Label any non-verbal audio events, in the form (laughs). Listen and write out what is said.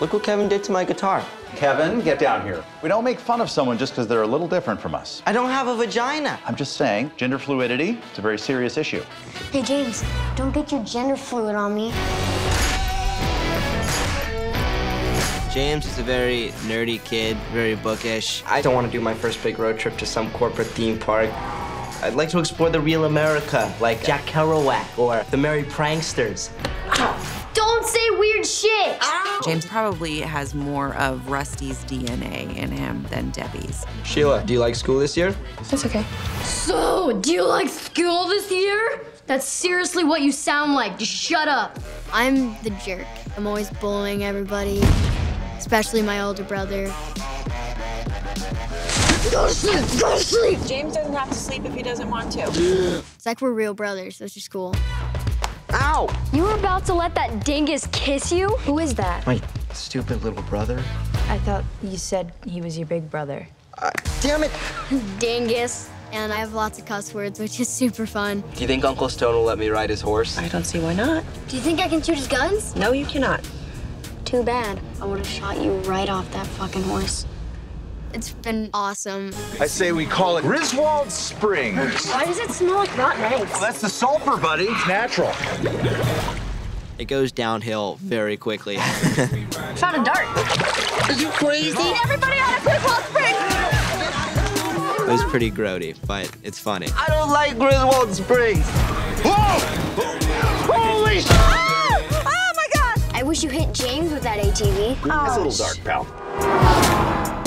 Look what Kevin did to my guitar. Kevin, get down here. We don't make fun of someone just because they're a little different from us. I don't have a vagina. I'm just saying, gender fluidity, it's a very serious issue. Hey, James, don't get your gender fluid on me. James is a very nerdy kid, very bookish. I don't want to do my first big road trip to some corporate theme park. I'd like to explore the real America, like Jack Kerouac or the Merry Pranksters. Don't say weird shit! Ah. James probably has more of Rusty's DNA in him than Debbie's. Sheila, do you like school this year? That's okay. So, do you like school this year? That's seriously what you sound like. Just shut up. I'm the jerk. I'm always bullying everybody, especially my older brother. Go to sleep! Go to sleep! James doesn't have to sleep if he doesn't want to. It's like we're real brothers. That's just cool. Ow! You were about to let that dingus kiss you? Who is that? My stupid little brother. I thought you said he was your big brother. Uh, damn it! (laughs) Dingus. And I have lots of cuss words, which is super fun. Do you think Uncle Stone will let me ride his horse? I don't see why not. Do you think I can shoot his guns? No, you cannot. Too bad. I would have shot you right off that fucking horse. It's been awesome. I say we call it Griswold Springs. Why does it smell like rotten eggs? That's the sulfur, buddy. It's natural. It goes downhill very quickly. (laughs) Found a dart. Are you crazy? Everybody out of Griswold Springs! it was pretty grody, but it's funny. I don't like Griswold Springs. Whoa! Holy! Ah! shit! Oh my god! I wish you hit James with that ATV. It's a little oh, dark, pal.